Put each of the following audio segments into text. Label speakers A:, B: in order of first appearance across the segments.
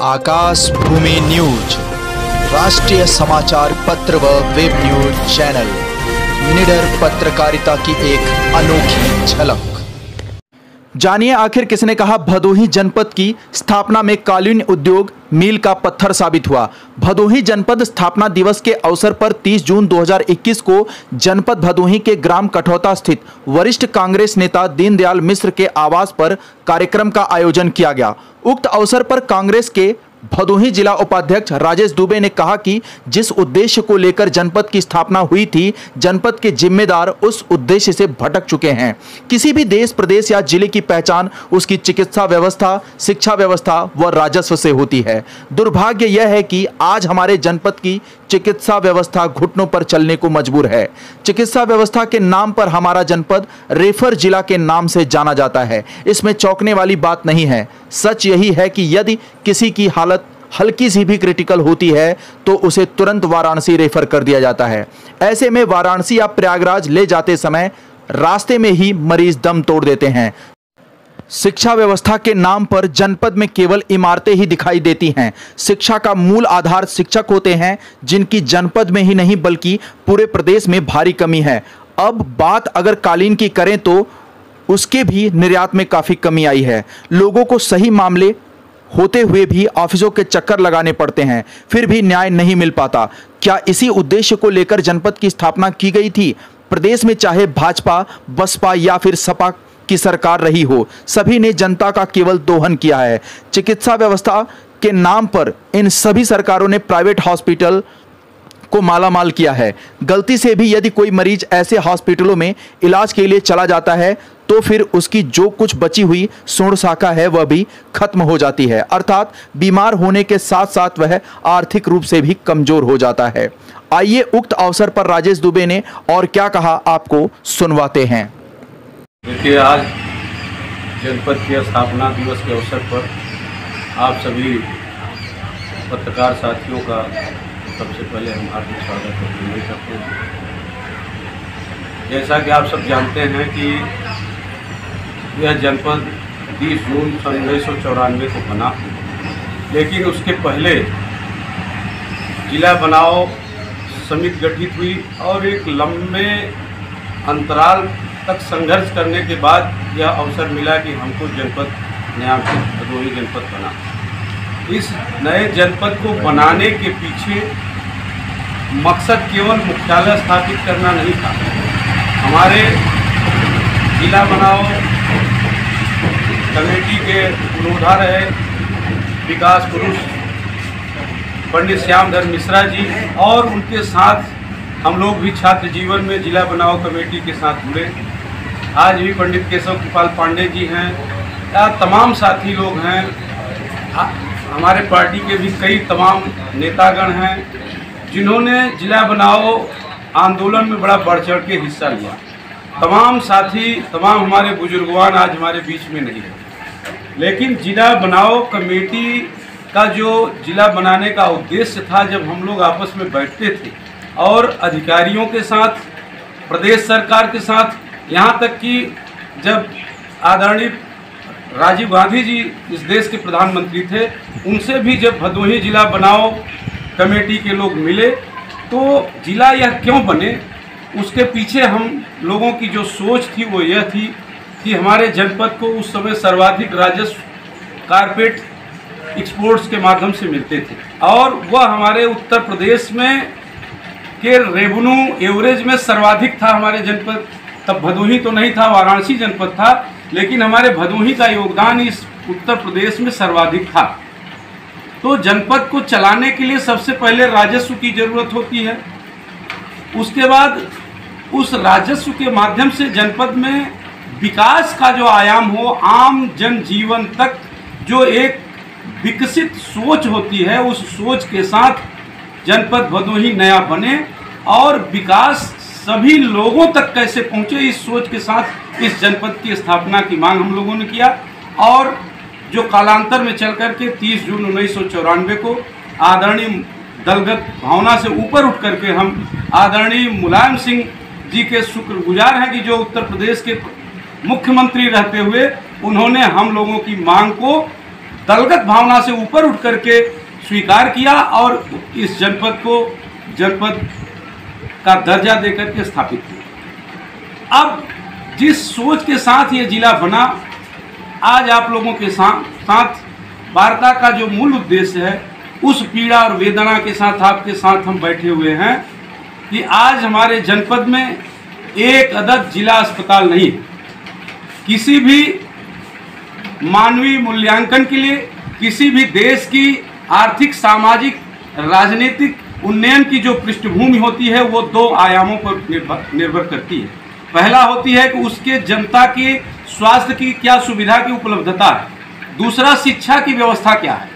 A: आकाश भूमि news, राष्ट्रीय समाचार पत्र व वेब न्यूज़ चैनल, निडर पत्रकारिता की एक अनोखी झलक। जानिए आखिर किसने कहा भदोही जनपद की स्थापना में कालीन उद्योग मील का पत्थर साबित हुआ। भदोही जनपद स्थापना दिवस के अवसर पर 30 जून 2021 को जनपद भदोही के ग्राम कठौता स्थित वरिष्ठ कांग्रेस नेता दीनदयाल मिश्र के आवास पर कार्यक्रम का आयोजन किया गया। उक्त अवसर पर कांग्रेस के भदोही जिला उपाध्यक्ष राजेश दुबे ने कहा कि जिस उद्देश्य को लेकर जनपद की स्थापना हुई थी, जनपद के जिम्मेदार उस उद्देश्य से भटक चुके हैं। किसी भी देश, प्रदेश या ज़िले की पहचान, उसकी चिकित्सा व्यवस्था, शिक्षा व्यवस्था व राजस्व से होती है। दुर्भाग्य यह है कि आज हमारे जनपद की चिकित्सा व्यवस्था घुटनों पर चलने को मजबूर है। चिकित्सा व्यवस्था के नाम पर हमारा जनपद रेफर जिला के नाम से जाना जाता है। इसमें चौंकने वाली बात नहीं है। सच यही है कि यदि किसी की हालत हल्की सी भी क्रिटिकल होती है तो उसे तुरंत वाराणसी रेफर कर दिया जाता है। ऐसे में वाराणसी या प्रयागराज ले जाते समय रास्ते में ही मरीज़ दम तोड़ देते हैं। शिक्षा व्यवस्था के नाम पर जनपद में केवल इमारतें ही दिखाई देती हैं। शिक्षा का मूल आधार शिक्षक होते हैं, जिनकी जनपद में ही नहीं, बल्कि पूरे प्रदेश में भारी कमी है। अब बात अगर कालीन की करें तो उसके भी निर्यात में काफ़ी कमी आई है। लोगों को सही मामले होते हुए भी ऑफिसों के चक्कर लगाने पड़ते हैं, फिर भी न्याय नहीं मिल पाता। क्या इसी उद्देश्य को लेकर जनपद की स्थापना की गई थी? प्रदेश में चाहे भाजपा, बसपा या फिर सपा की सरकार रही हो, सभी ने जनता का केवल दोहन किया है। चिकित्सा व्यवस्था के नाम पर इन सभी सरकारों ने प्राइवेट हॉस्पिटल को मालामाल किया है। गलती से भी यदि कोई मरीज़ ऐसे हॉस्पिटलों में इलाज के लिए चला जाता है तो फिर उसकी जो कुछ बची हुई सुण शाखा है, वह भी खत्म हो जाती है। अर्थात, बीमार होने के साथ साथ वह आर्थिक रूप से भी कमज़ोर हो जाता है। आइए उक्त अवसर पर राजेश दुबे ने और क्या कहा आपको सुनवाते हैं।
B: देखिए, आज जनपद के स्थापना दिवस के अवसर पर आप सभी पत्रकार साथियों का सबसे पहले हम हार्दिक स्वागत करते हैं। जैसा कि आप सब जानते हैं कि यह जनपद 20 जून सन उन्नीस सौ चौरानवे को बना। लेकिन उसके पहले जिला बनाओ, समिति गठित हुई और एक लंबे अंतराल तक संघर्ष करने के बाद यह अवसर मिला कि हमको जनपद नामांकित भदोही जनपद बना। इस नए जनपद को बनाने के पीछे मकसद केवल मुख्यालय स्थापित करना नहीं था। हमारे जिला बनाओ कमेटी के पुरोधा रहे विकास पुरुष, पंडित श्यामधर मिश्रा जी, और उनके साथ हम लोग भी छात्र जीवन में जिला बनाओ कमेटी के साथ जुड़े। आज भी पंडित केशव कृपाल पांडे जी हैं। या तमाम साथी लोग हैं। हमारे पार्टी के भी कई तमाम नेतागण हैं, जिन्होंने जिला बनाओ आंदोलन में बड़ा बढ़ चढ़ के हिस्सा लिया। तमाम साथी, तमाम हमारे बुजुर्गवान आज हमारे बीच में नहीं है। लेकिन जिला बनाओ कमेटी का जो जिला बनाने का उद्देश्य था जब हम लोग आपस में बैठते थे और अधिकारियों के साथ, प्रदेश सरकार के साथ, यहाँ तक कि जब आदरणीय राजीव गांधी जी इस देश के प्रधानमंत्री थे, उनसे भी जब भदोही जिला बनाओ कमेटी के लोग मिले तो जिला यह क्यों बने? उसके पीछे हम लोगों की जो सोच थी वो यह थी कि हमारे जनपद को उस समय सर्वाधिक राजस्व कारपेट एक्सपोर्ट्स के माध्यम से मिलते थे। और वह हमारे उत्तर प्रदेश में के रेवेन्यू एवरेज में सर्वाधिक था हमारे जनपद, तब भदोही तो नहीं था, वाराणसी जनपद था, लेकिन हमारे भदोही का योगदान इस उत्तर प्रदेश में सर्वाधिक था। तो जनपद को चलाने के लिए सबसे पहले राजस्व की ज़रूरत होती है। उसके बाद उस राजस्व के माध्यम से जनपद में विकास का जो आयाम हो, आम जन जीवन तक जो एक विकसित सोच होती है, उस सोच के साथ जनपद भदोही नया बने और विकास सभी लोगों तक कैसे पहुँचे, इस सोच के साथ इस जनपद की स्थापना की मांग हम लोगों ने किया। और जो कालांतर में चल करके 30 जून उन्नीस सौ चौरानवे को आदरणीय दलगत भावना से ऊपर उठ करके हम आदरणीय मुलायम सिंह जी के शुक्रगुजार हैं कि जो उत्तर प्रदेश के मुख्यमंत्री रहते हुए उन्होंने हम लोगों की मांग को दलगत भावना से ऊपर उठ करके स्वीकार किया और इस जनपद को, जनपद का दर्जा देकर के स्थापित किया। अब जिस सोच के साथ ये जिला बना, आज आप लोगों के साथ साथ वार्ता का जो मूल उद्देश्य है, उस पीड़ा और वेदना के साथ आपके साथ हम बैठे हुए हैं कि आज हमारे जनपद में एक अदद जिला अस्पताल नहीं है। किसी भी मानवीय मूल्यांकन के लिए, किसी भी देश की आर्थिक, सामाजिक, राजनीतिक उन्नयन की जो पृष्ठभूमि होती है, वो दो आयामों पर निर्भर करती है। पहला होती है कि उसके जनता की स्वास्थ्य की क्या सुविधा की उपलब्धता है। दूसरा, शिक्षा की व्यवस्था क्या है।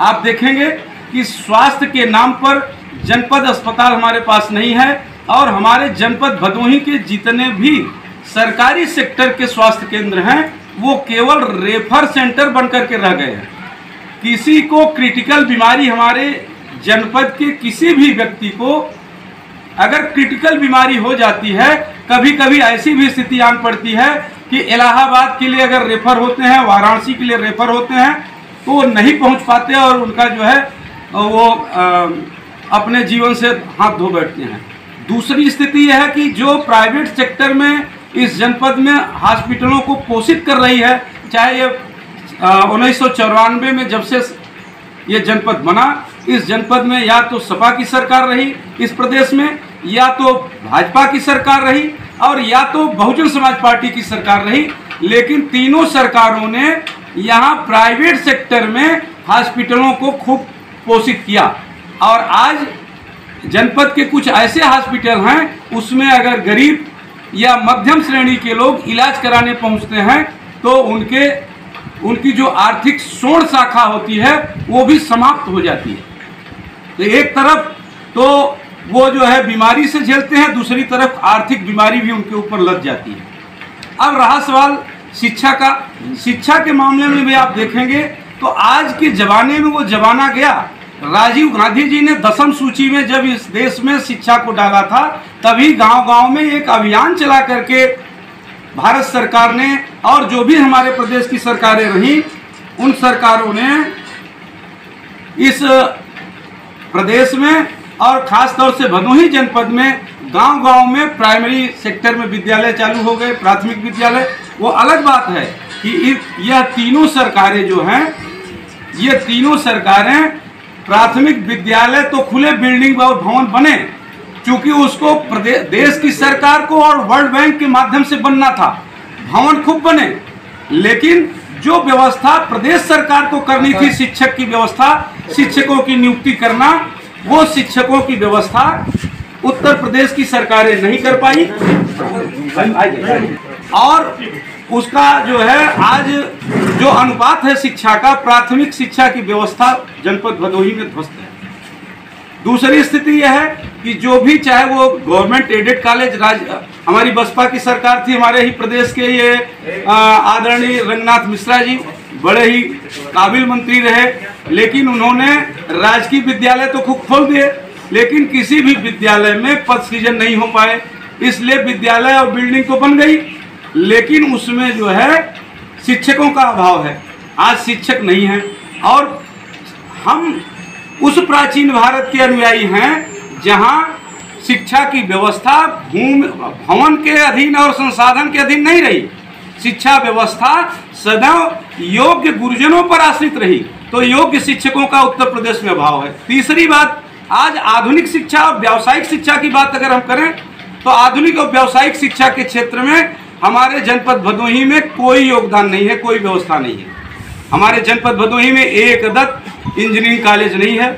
B: आप देखेंगे कि स्वास्थ्य के नाम पर जनपद अस्पताल हमारे पास नहीं है और हमारे जनपद भदोही के जितने भी सरकारी सेक्टर के स्वास्थ्य केंद्र हैं, वो केवल रेफर सेंटर बनकर के रह गए हैं। किसी को क्रिटिकल बीमारी हमारे जनपद के किसी भी व्यक्ति को अगर क्रिटिकल बीमारी हो जाती है कभी कभी ऐसी भी स्थिति आन पड़ती है कि इलाहाबाद के लिए अगर रेफर होते हैं, वाराणसी के लिए रेफर होते हैं तो वो नहीं पहुँच पाते और उनका जो है, वो अपने जीवन से हाथ धो बैठते हैं। दूसरी स्थिति यह है कि जो प्राइवेट सेक्टर में इस जनपद में हॉस्पिटलों को पोषित कर रही है। चाहे ये उन्नीस सौ चौरानबे में जब से ये जनपद बना, इस जनपद में या तो सपा की सरकार रही इस प्रदेश में, या तो भाजपा की सरकार रही, और या तो बहुजन समाज पार्टी की सरकार रही, लेकिन तीनों सरकारों ने यहाँ प्राइवेट सेक्टर में हॉस्पिटलों को खूब पोषित किया। और आज जनपद के कुछ ऐसे हॉस्पिटल हैं, उसमें अगर गरीब या मध्यम श्रेणी के लोग इलाज कराने पहुँचते हैं तो उनके, उनकी जो आर्थिक सोण शाखा होती है, वो भी समाप्त हो जाती है। तो एक तरफ़ तो वो जो है बीमारी से झेलते हैं, दूसरी तरफ़ आर्थिक बीमारी भी उनके ऊपर लग जाती है। अब रहा सवाल शिक्षा का। शिक्षा के मामले में भी आप देखेंगे तो आज के जमाने में वो जमाना गया राजीव गांधी जी ने दसम सूची में जब इस देश में शिक्षा को डाला था, तभी गांव-गांव में एक अभियान चला करके भारत सरकार ने और जो भी हमारे प्रदेश की सरकारें रही, उन सरकारों ने इस प्रदेश में और खास तौर से भदोही जनपद में गांव-गांव में प्राइमरी सेक्टर में विद्यालय चालू हो गए, प्राथमिक विद्यालय। वो अलग बात है कि यह तीनों सरकारें जो हैं, ये तीनों सरकारें प्राथमिक विद्यालय तो खुले बिल्डिंग और भवन बने, क्योंकि उसको देश की सरकार को और वर्ल्ड बैंक के माध्यम से बनना था। भवन खूब बने, लेकिन जो व्यवस्था प्रदेश सरकार को करनी थी, शिक्षक की व्यवस्था, शिक्षकों की नियुक्ति करना, वो शिक्षकों की व्यवस्था उत्तर प्रदेश की सरकारें नहीं कर पाई। और उसका जो है, आज जो अनुपात है शिक्षा का, प्राथमिक शिक्षा की व्यवस्था जनपद भदोही में ध्वस्त है। दूसरी स्थिति यह है कि जो भी, चाहे वो गवर्नमेंट एडेड कॉलेज, राज, हमारी बसपा की सरकार थी, हमारे ही प्रदेश के ये आदरणीय रंगनाथ मिश्रा जी, बड़े ही काबिल मंत्री रहे, लेकिन उन्होंने राजकीय विद्यालय तो खूब खोल दिए, लेकिन किसी भी विद्यालय में पद सृजन नहीं हो पाए, इसलिए विद्यालय और बिल्डिंग तो बन गई। लेकिन उसमें जो है शिक्षकों का अभाव है। आज शिक्षक नहीं है और हम उस प्राचीन भारत के अनुयायी हैं जहाँ शिक्षा की व्यवस्था भूमि, भवन के अधीन और संसाधन के अधीन नहीं रही। शिक्षा व्यवस्था सदैव योग्य गुरुजनों पर आश्रित रही। तो योग्य शिक्षकों का उत्तर प्रदेश में अभाव है। तीसरी बात, आज आधुनिक शिक्षा और व्यावसायिक शिक्षा की बात अगर हम करें तो आधुनिक और व्यावसायिक शिक्षा के क्षेत्र में हमारे जनपद भदोही में कोई योगदान नहीं है, कोई व्यवस्था नहीं है। हमारे जनपद भदोही में एक दत्त इंजीनियरिंग कॉलेज नहीं है।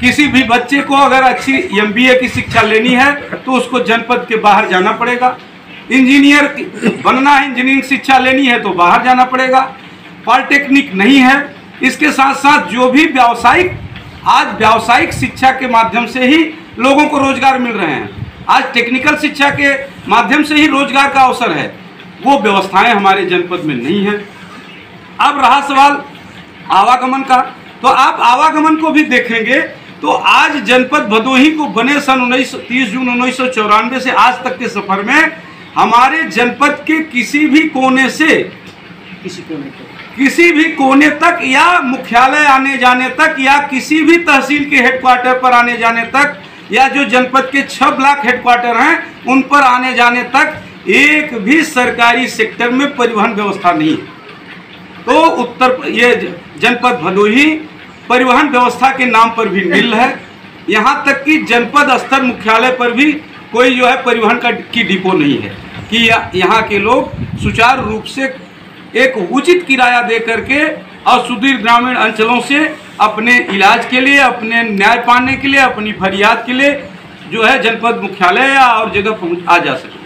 B: किसी भी बच्चे को अगर अच्छी एमबीए की शिक्षा लेनी है तो उसको जनपद के बाहर जाना पड़ेगा। इंजीनियर बनना है इंजीनियरिंग शिक्षा लेनी है तो बाहर जाना पड़ेगा। पॉलिटेक्निक नहीं है। इसके साथ साथ जो भी व्यावसायिक, आज व्यावसायिक शिक्षा के माध्यम से ही लोगों को रोज़गार मिल रहे हैं। आज टेक्निकल शिक्षा के माध्यम से ही रोज़गार का अवसर है। वो व्यवस्थाएँ हमारे जनपद में नहीं है। अब रहा सवाल आवागमन का। तो आप आवागमन को भी देखेंगे तो आज जनपद भदोही को बने सन उन्नीस, तीस जून उन्नीस सौ चौरानवे से आज तक के सफ़र में हमारे जनपद के किसी भी कोने से,
C: किसी कोने
B: किसी भी कोने तक या मुख्यालय आने जाने तक या किसी भी तहसील के हेडक्वार्टर पर आने जाने तक या जो जनपद के छह ब्लॉक हेडक्वार्टर हैं, उन पर आने जाने तक एक भी सरकारी सेक्टर में परिवहन व्यवस्था नहीं तो उत्तर, ये जनपद भदोही, परिवहन व्यवस्था के नाम पर भी नील है। यहाँ तक कि जनपद स्तर मुख्यालय पर भी कोई जो है परिवहन का की डिपो नहीं है। कि यहाँ के लोग सुचारू रूप से एक उचित किराया दे करके और सुदूर ग्रामीण अंचलों से अपने इलाज के लिए अपने न्याय पाने के लिए अपनी फरियाद के लिए जो है जनपद मुख्यालय या और जगह पहुँच आ जा सके।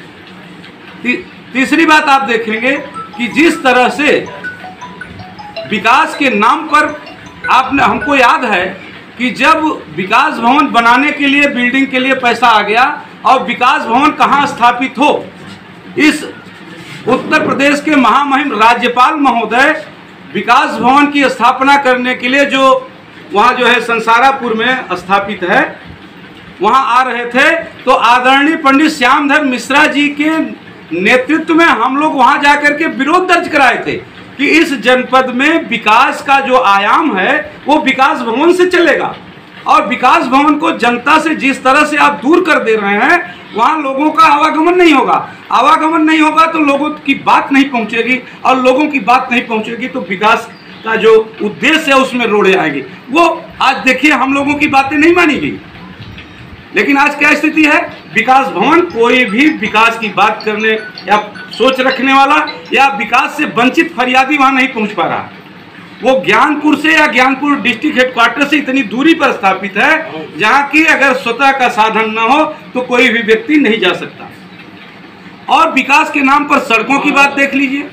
B: ती, तीसरी बात आप देखेंगे कि जिस तरह से विकास के नाम पर आपने हमको याद है कि जब विकास भवन बनाने के लिए बिल्डिंग के लिए पैसा आ गया और विकास भवन कहाँ स्थापित हो? इस उत्तर प्रदेश के महामहिम राज्यपाल महोदय विकास भवन की स्थापना करने के लिए जो वहाँ जो है संसारापुर में स्थापित है, वहाँ आ रहे थे। तो आदरणीय पंडित श्यामधर मिश्रा जी के नेतृत्व में हम लोग वहाँ जा कर के विरोध दर्ज कराए थे कि इस जनपद में विकास का जो आयाम है, वो विकास भवन से चलेगा। और विकास भवन को जनता से जिस तरह से आप दूर कर दे रहे हैं, वहाँ लोगों का आवागमन नहीं होगा। आवागमन नहीं होगा तो लोगों की बात नहीं पहुँचेगी और लोगों की बात नहीं पहुँचेगी तो विकास का जो उद्देश्य है उसमें रोड़े आएँगे। वो आज देखिए, हम लोगों की बातें नहीं मानी गई लेकिन आज क्या स्थिति है? विकास भवन कोई भी विकास की बात करने या सोच रखने वाला या विकास से वंचित फरियादी वहाँ नहीं पहुँच पा रहा। वो ज्ञानपुर से या ज्ञानपुर डिस्ट्रिक्ट हेडक्वार्टर से इतनी दूरी पर स्थापित है, जहाँ की अगर स्वतः का साधन न हो तो कोई भी व्यक्ति नहीं जा सकता। और विकास के नाम पर सड़कों की बात देख लीजिए।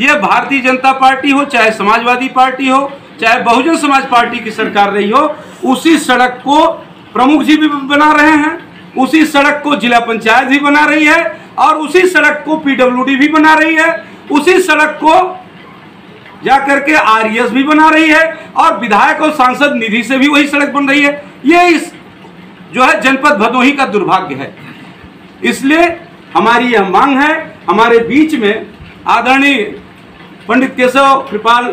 B: ये भारतीय जनता पार्टी हो, चाहे समाजवादी पार्टी हो, चाहे बहुजन समाज पार्टी की सरकार रही हो, उसी सड़क को प्रमुख जी भी बना रहे हैं, उसी सड़क को जिला पंचायत भी बना रही है, और उसी सड़क को पीडब्ल्यूडी भी बना रही है, उसी सड़क को जाकर के आरएस भी बना रही है और विधायक और सांसद निधि से भी वही सड़क बन रही है। ये इस जो है जनपद भदोही का दुर्भाग्य है। इसलिए हमारी यह मांग है, हमारे बीच में आदरणीय पंडित केशव कृपाल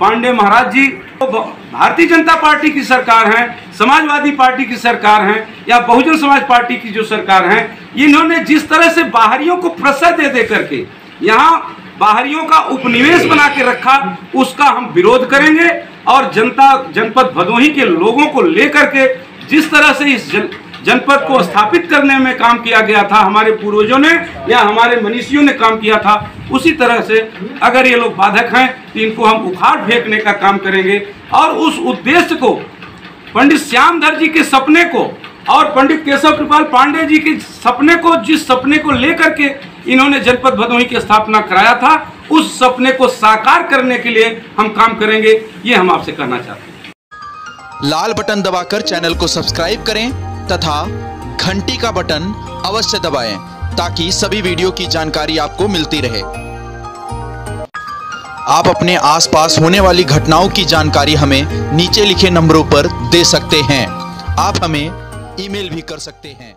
B: पांडे महाराज जी भारतीय जनता पार्टी की सरकार है, समाजवादी पार्टी की सरकार है, या बहुजन समाज पार्टी की जो सरकार है, इन्होंने जिस तरह से बाहरियों को प्रसय दे दे करके, यहाँ बाहरियों का उपनिवेश बना के रखा उसका हम विरोध करेंगे और जनता जनपद भदोही के लोगों को लेकर के जिस तरह से इस जन, जनपद को स्थापित करने में काम किया गया था हमारे पूर्वजों ने या हमारे मनीषियों ने काम किया था उसी तरह से अगर ये लोग बाधक हैं तो इनको हम उखाड़ फेंकने का काम करेंगे और उस उद्देश्य को पंडित श्यामधर जी के सपने को और पंडित केशव कृपाल पांडे जी के सपने को जिस सपने को लेकर के इन्होंने जनपद भदोही की स्थापना कराया था। उस सपने को साकार करने के लिए हम काम करेंगे, ये हम आपसे कहना चाहते हैं।
A: लाल बटन दबाकर चैनल को सब्सक्राइब करें तथा घंटी का बटन अवश्य दबाएँ, ताकि सभी वीडियो की जानकारी आपको मिलती रहे। आप अपने आसपास होने वाली घटनाओं की जानकारी हमें नीचे लिखे नंबरों पर दे सकते हैं। आप हमें ईमेल भी कर सकते हैं।